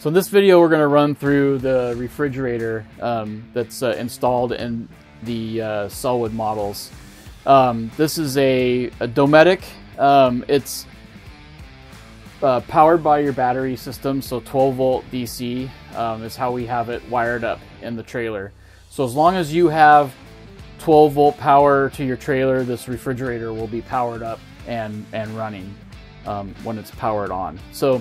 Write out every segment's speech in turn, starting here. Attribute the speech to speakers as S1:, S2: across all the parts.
S1: So in this video, we're going to run through the refrigerator um, that's uh, installed in the uh, Sellwood models. Um, this is a, a Dometic. Um, it's uh, powered by your battery system, so 12 volt DC um, is how we have it wired up in the trailer. So as long as you have 12 volt power to your trailer, this refrigerator will be powered up and, and running um, when it's powered on. So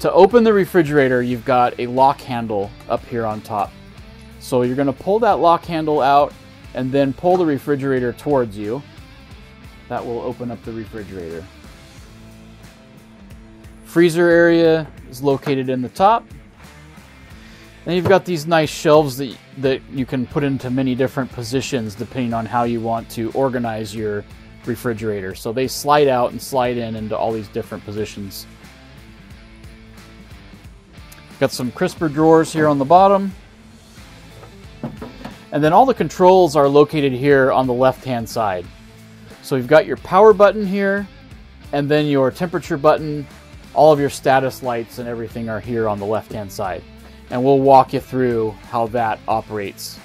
S1: to open the refrigerator, you've got a lock handle up here on top. So you're going to pull that lock handle out and then pull the refrigerator towards you. That will open up the refrigerator. Freezer area is located in the top. And you've got these nice shelves that, that you can put into many different positions depending on how you want to organize your refrigerator. So they slide out and slide in into all these different positions. Got some crisper drawers here on the bottom. And then all the controls are located here on the left-hand side. So you've got your power button here, and then your temperature button, all of your status lights and everything are here on the left-hand side. And we'll walk you through how that operates.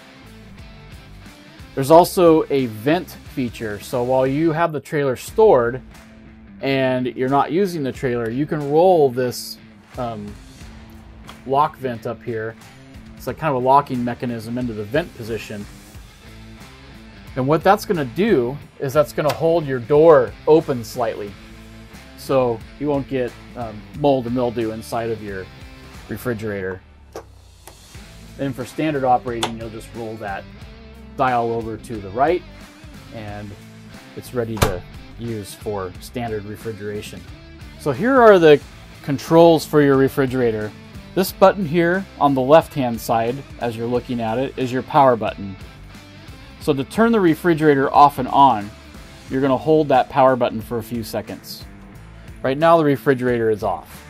S1: There's also a vent feature. So while you have the trailer stored and you're not using the trailer, you can roll this um, lock vent up here. It's like kind of a locking mechanism into the vent position. And what that's going to do is that's going to hold your door open slightly. So you won't get um, mold and mildew inside of your refrigerator. Then for standard operating, you'll just roll that dial over to the right and it's ready to use for standard refrigeration. So here are the controls for your refrigerator. This button here on the left hand side, as you're looking at it, is your power button. So to turn the refrigerator off and on, you're going to hold that power button for a few seconds. Right now the refrigerator is off.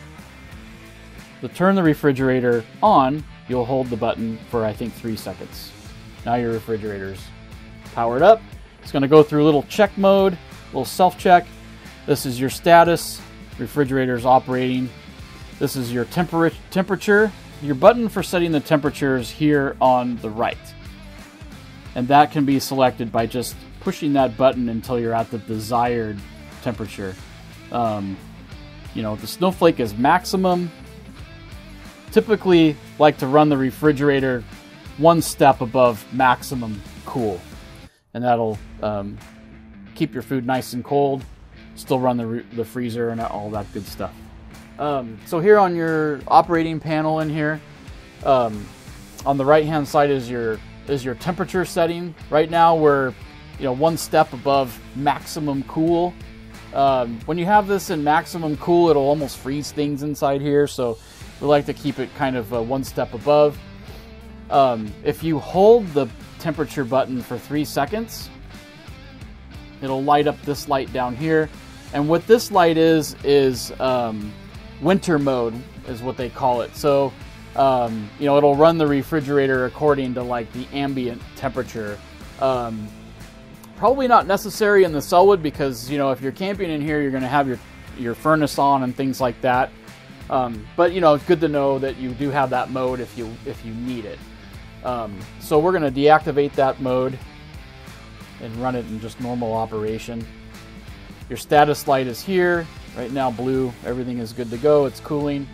S1: To turn the refrigerator on, you'll hold the button for I think three seconds. Now your refrigerator's powered up. It's going to go through a little check mode, a little self check. This is your status. Refrigerator's operating. This is your temper temperature. Your button for setting the temperatures here on the right. And that can be selected by just pushing that button until you're at the desired temperature. Um, you know, the snowflake is maximum. Typically, like to run the refrigerator one step above maximum cool, and that'll um, keep your food nice and cold. Still run the the freezer and all that good stuff. Um, so here on your operating panel in here, um, on the right hand side is your is your temperature setting. Right now we're you know one step above maximum cool. Um, when you have this in maximum cool, it'll almost freeze things inside here. So we like to keep it kind of uh, one step above. Um, if you hold the temperature button for three seconds, it'll light up this light down here. And what this light is is um, winter mode is what they call it. So, um, you know, it'll run the refrigerator according to like the ambient temperature. Um, probably not necessary in the Sellwood because you know if you're camping in here, you're going to have your your furnace on and things like that. Um, but you know, it's good to know that you do have that mode if you if you need it. Um, so we're going to deactivate that mode and run it in just normal operation. Your status light is here. Right now blue, everything is good to go, it's cooling.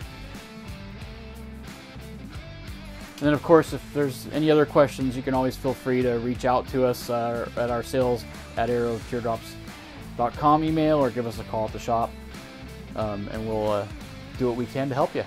S1: And then of course, if there's any other questions, you can always feel free to reach out to us uh, at our sales at aeroteardrops.com email or give us a call at the shop. Um, and we'll uh, do what we can to help you.